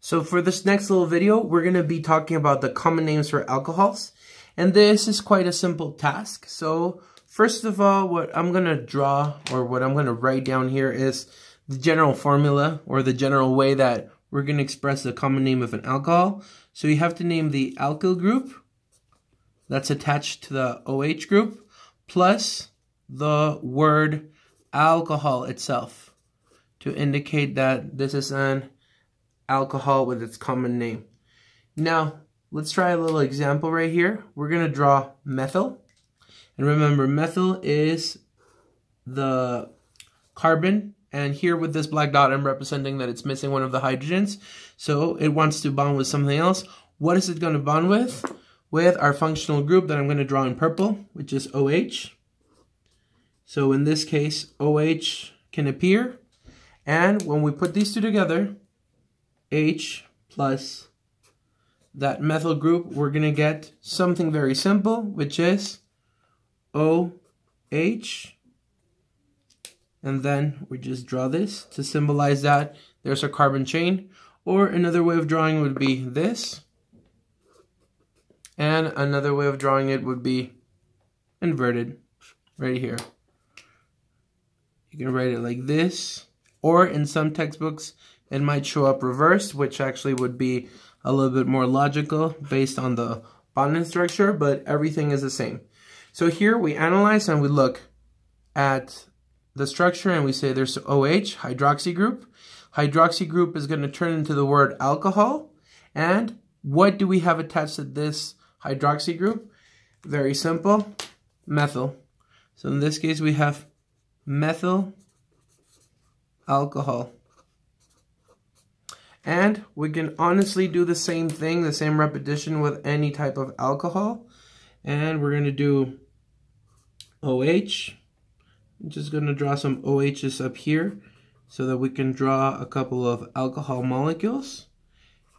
So for this next little video, we're going to be talking about the common names for alcohols. And this is quite a simple task. So first of all, what I'm going to draw or what I'm going to write down here is the general formula or the general way that we're going to express the common name of an alcohol. So you have to name the alkyl group that's attached to the OH group plus the word alcohol itself to indicate that this is an alcohol with its common name. Now, let's try a little example right here. We're going to draw methyl. And remember, methyl is the carbon. And here with this black dot, I'm representing that it's missing one of the hydrogens. So it wants to bond with something else. What is it going to bond with? With our functional group that I'm going to draw in purple, which is OH. So in this case, OH can appear. And when we put these two together, H plus that methyl group, we're going to get something very simple, which is OH. And then we just draw this to symbolize that there's a carbon chain. Or another way of drawing would be this. And another way of drawing it would be inverted right here. You can write it like this. Or in some textbooks, it might show up reversed, which actually would be a little bit more logical based on the bonding structure, but everything is the same. So here we analyze and we look at the structure and we say there's OH, hydroxy group. Hydroxy group is going to turn into the word alcohol. And what do we have attached to this hydroxy group? Very simple, methyl. So in this case we have methyl alcohol. And we can honestly do the same thing, the same repetition with any type of alcohol. And we're going to do OH. I'm just going to draw some OHs up here so that we can draw a couple of alcohol molecules.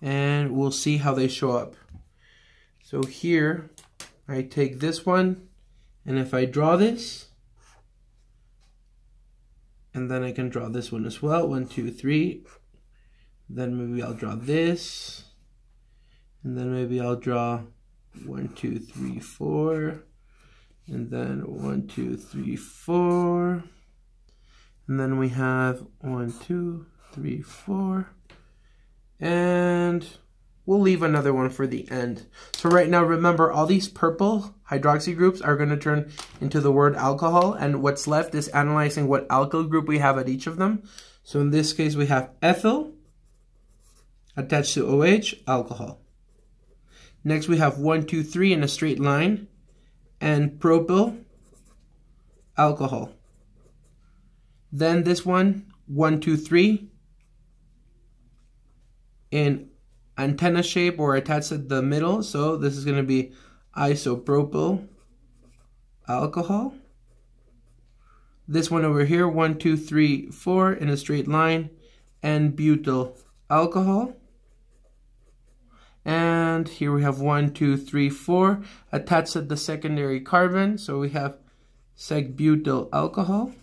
And we'll see how they show up. So here, I take this one, and if I draw this, and then I can draw this one as well, one, two, three, then maybe I'll draw this. And then maybe I'll draw one, two, three, four. And then one, two, three, four. And then we have one, two, three, four. And we'll leave another one for the end. So right now, remember, all these purple hydroxy groups are going to turn into the word alcohol. And what's left is analyzing what alkyl group we have at each of them. So in this case, we have ethyl attached to OH, alcohol. Next we have 1, 2, 3 in a straight line, and propyl, alcohol. Then this one, 1, 2, 3, in antenna shape or attached at the middle, so this is going to be isopropyl alcohol. This one over here, 1, 2, 3, 4 in a straight line, and butyl alcohol. And here we have one, two, three, four attached at the secondary carbon. So we have sec-butyl alcohol.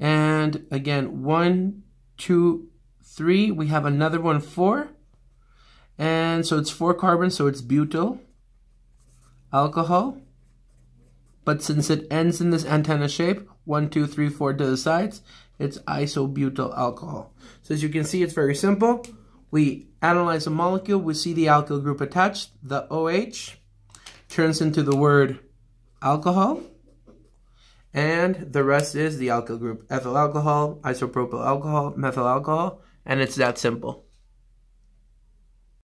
And again, one, two, three. We have another one, four. And so it's four carbons, so it's butyl alcohol. But since it ends in this antenna shape, one, two, three, four to the sides, it's isobutyl alcohol. So as you can see, it's very simple. We analyze a molecule, we see the alkyl group attached, the OH turns into the word alcohol, and the rest is the alkyl group, ethyl alcohol, isopropyl alcohol, methyl alcohol, and it's that simple.